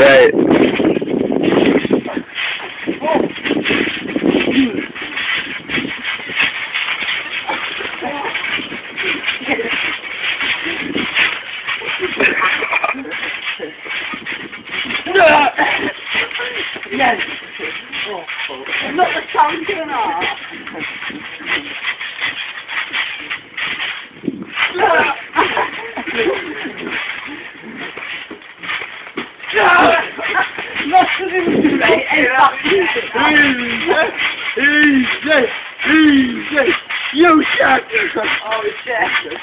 right. Yes. Oh, not the champion Easy, easy, you shut. Oh shit.